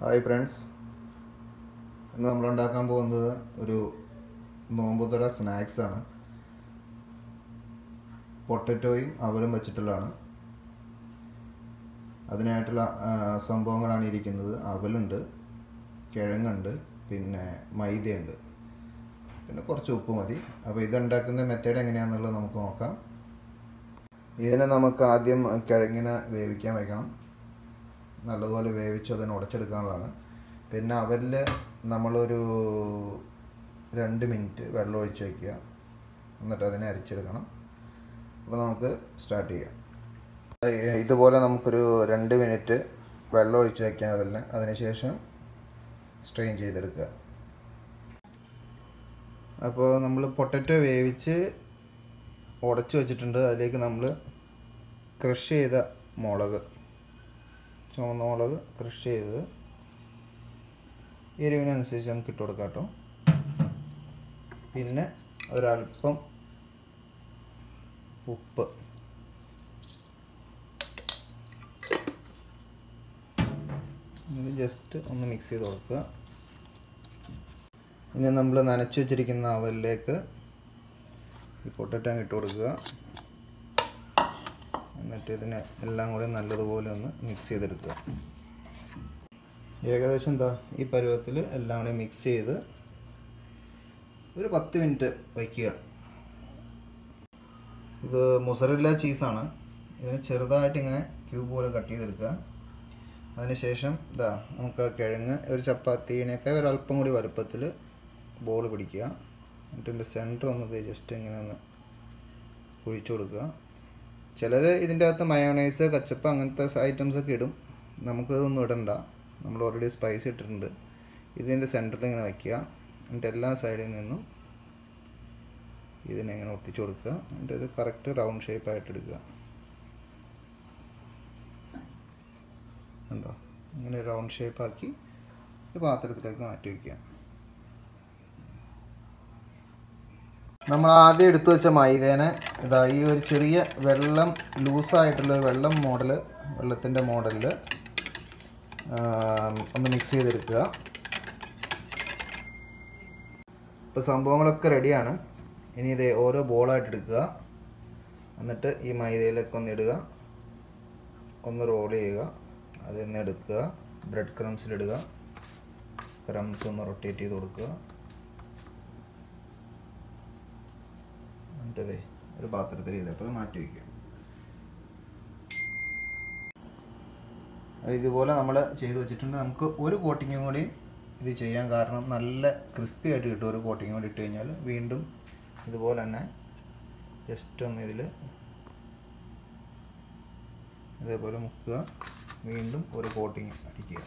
Hi friends. ഇന്ന് നമ്മൾ ഉണ്ടാക്കാൻ പോകുന്നത് ഒരു നോമ്പുതുറ സ്നാക്സാണ് പൊട്ടറ്റോയും അവലും വെച്ചിട്ടുള്ളതാണ്. അതിനായിട്ടുള്ള സംഭവങ്ങളാണ് ഇരിക്കുന്നത്. അവലുണ്ട് കിഴങ്ങുണ്ട് പിന്നെ മൈദയുണ്ട്. പിന്നെ കുറച്ച് ഉപ്പ് മതി. അപ്പോൾ ഇതുണ്ടാക്കുന്ന മെത്തേഡ് എങ്ങനെയാണെന്നുള്ളത് നമുക്ക് നോക്കാം. ഇതിനെ നമുക്ക് ആദ്യം കിഴങ്ങിനെ വേവിക്കാൻ വയ്ക്കണം നല്ലതുപോലെ വേവിച്ച് അതിനെ ഉടച്ചെടുക്കാനുള്ളതാണ്. പിന്നെ അവരിൽ നമ്മളൊരു രണ്ട് മിനിറ്റ് വെള്ളം ഒഴിച്ച് വയ്ക്കുക. എന്നിട്ട് അതിനെ അരിച്ചെടുക്കണം. അപ്പോൾ നമുക്ക് സ്റ്റാർട്ട് ചെയ്യാം. ഇതുപോലെ നമുക്കൊരു രണ്ട് മിനിറ്റ് വെള്ളം ഒഴിച്ച് വയ്ക്കാം അവലിന് അതിനുശേഷം സ്ട്രെയിൻ ചെയ്തെടുക്കുക. അപ്പോൾ നമ്മൾ പൊട്ടറ്റോ വേവിച്ച് ഉടച്ച് വെച്ചിട്ടുണ്ട്. അതിലേക്ക് നമ്മൾ ക്രഷ് ചെയ്ത മുളക്. ചുവന്ന മുളക് ക്രഷ് ചെയ്തത്. എരിവിനനുസരിച്ച് നമുക്ക് ഇട്ട് കൊടുക്കാം കേട്ടോ. പിന്നെ ഒരല്പം ഉപ്പ്. ഇത് ജസ്റ്റ് ഒന്ന് മിക്സ് ചെയ്ത് കൊടുക്കുക. ഇനി നമ്മൾ നനച്ച് വെച്ചിരിക്കുന്ന അവലിലേക്ക് ഈ പൊട്ടറ്റോ ഇട്ട് കൊടുക്കുക. എന്നിട്ട് ഇതിനെ എല്ലാം കൂടി നല്ലതുപോലെ ഒന്ന് മിക്സ് ചെയ്തെടുക്കുക. ഏകദേശം എന്താ ഈ പരുവത്തിൽ എല്ലാം കൂടി മിക്സ് ചെയ്ത് ഒരു പത്ത് മിനിറ്റ് വയ്ക്കുക. ഇത് മുസറില്ല ചീസാണ് ഇതിന് ചെറുതായിട്ട് ഇങ്ങനെ ക്യൂബ് പോലെ കട്ട് ചെയ്തെടുക്കുക. അതിനുശേഷം ഇതാ നമുക്ക് കിഴങ്ങ് ഒരു ചപ്പാത്തീനെയൊക്കെ ഒരല്പം കൂടി വലുപ്പത്തിൽ ബോൾ പിടിക്കുക. എന്നിട്ട് ഇതിന്റെ സെന്റർ ഒന്ന് ജസ്റ്റ് ഇങ്ങനെ ഒന്ന് കുഴിച്ചു കൊടുക്കുക. ചിലർ ഇതിന്റെ അകത്ത് മയോണൈസ് കച്ചപ്പ് അങ്ങനത്തെ ഐറ്റംസ് ഒക്കെ ഇടും. നമുക്ക് നമുക്കതൊന്നും ഇടണ്ട. നമ്മൾ ഓൾറെഡി സ്പൈസ് ഇട്ടിട്ടുണ്ട്. ഇതിന്റെ സെന്ററിൽ ഇങ്ങനെ വയ്ക്കുക എന്നിട്ട് എല്ലാ സൈഡിൽ നിന്നും ഇതിനെ ഇങ്ങനെ ഒട്ടിച്ചു കൊടുക്കുക. എന്നിട്ട് ഇത് കറക്റ്റ് റൗണ്ട് ഷേപ്പായിട്ട് എടുക്കുക. ഉണ്ടോ ഇങ്ങനെ റൗണ്ട് ഷേപ്പാക്കി ഒരു പാത്രത്തിലേക്ക് മാറ്റി വയ്ക്കുക നമ്മൾ ആദ്യം എടുത്തു വെച്ച മൈദേനെ ഇതാ ഈ ഒരു ചെറിയ വെള്ളം ലൂസായിട്ടുള്ള വെള്ളം മോഡൽ വെള്ളത്തിന്റെ മോഡലിൽ ഒന്ന് മിക്സ് ചെയ്തെടുക്കുക. ഇപ്പോൾ സംഭവങ്ങളൊക്കെ റെഡിയാണ് ഇനി ഇത് ഓരോ ബോളായിട്ട് എടുക്കുക. എന്നിട്ട് ഈ മൈദയിലൊക്കെ ഒന്ന് ഇടുക. ഒന്ന് റോൾ ചെയ്യുക. അതിൽ നിന്ന് എടുക്കുക. ബ്രെഡ് ക്രംസിലിടുക ക്രംസ് ഒന്ന് റൊട്ടേറ്റ് ചെയ്ത് കൊടുക്കുക. എന്നിട്ടതേ ഒരു പാത്രത്തിൽ ചെയ്തിട്ട് മാറ്റി വയ്ക്കുക ഇതുപോലെ നമ്മൾ ചെയ്ത് വെച്ചിട്ടുണ്ട്. നമുക്ക് ഒരു കോട്ടിങ്ങും കൂടി ഇത് ചെയ്യാൻ കാരണം നല്ല ക്രിസ്പി ആയിട്ട് കിട്ടും ഒരു കോട്ടിങ് കൂടി ഇട്ട് കഴിഞ്ഞാൽ. വീണ്ടും ഇതുപോലെ തന്നെ ജസ്റ്റ് ഒന്ന് ഇതിൽ ഇതേപോലെ മുക്കുക. വീണ്ടും ഒരു കോട്ടിങ് അടിക്കുക.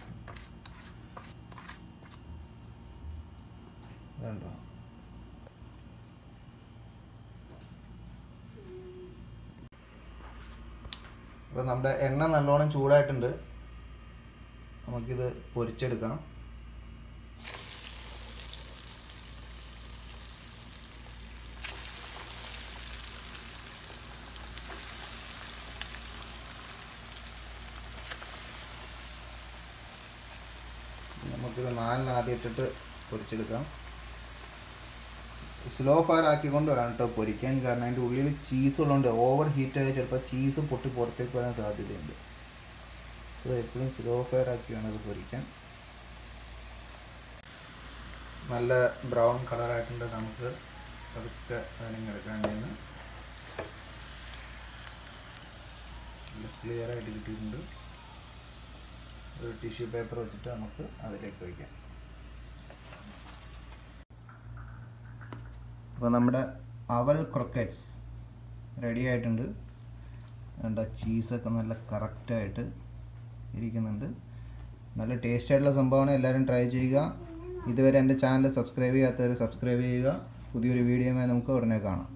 ഇതുണ്ടോ? അപ്പോൾ നമ്മുടെ എണ്ണ നല്ലോണം ചൂടായിട്ടുണ്ട്. നമുക്കിത് പൊരിച്ചെടുക്കാം. നമുക്കിത് നാലിനാദ്യം ഇട്ടിട്ട് പൊരിച്ചെടുക്കാം. സ്ലോ ഫയർ ആക്കിക്കൊണ്ട് വേണം കേട്ടോ പൊരിക്കാൻ. കാരണം അതിന്റെ ഉള്ളിൽ ചീസ് ഉള്ളതുകൊണ്ട് ഓവർ ഹീറ്റ് ആയി ചിലപ്പോൾ ചീസ് പൊട്ടി പുറത്തേക്ക് വരാൻ സാധ്യതയുണ്ട്. സോ എപ്പോഴും സ്ലോ ഫയർ ആക്കി വേണം അത് പൊരിക്കാൻ. നല്ല ബ്രൗൺ കളറായിട്ടുണ്ട് നമുക്ക്. പതുക്കെ അതിനെ എടുക്കാൻ നല്ല ക്ലിയർ ആയിട്ട് കിട്ടിയിട്ടുണ്ട്. ഒരു ടിഷ്യൂ പേപ്പർ വെച്ചിട്ട് നമുക്ക് അതിലേക്ക് വയ്ക്കാം അപ്പോൾ നമ്മുടെ അവൽ ക്രൊക്കറ്റ്സ് റെഡി ആയിട്ടുണ്ട്. എന്താ ചീസൊക്കെ നല്ല കറക്റ്റായിട്ട് ഇരിക്കുന്നുണ്ട്. നല്ല ടേസ്റ്റ് ആയിട്ടുള്ള സംഭവമാണ്. എല്ലാവരും ട്രൈ ചെയ്യുക. ഇതുവരെ എന്റെ ചാനൽ സബ്സ്ക്രൈബ് ചെയ്യാത്തവർ സബ്സ്ക്രൈബ് ചെയ്യുക. പുതിയൊരു വീഡിയോയുമായി നമുക്ക് ഉടനെ കാണാം.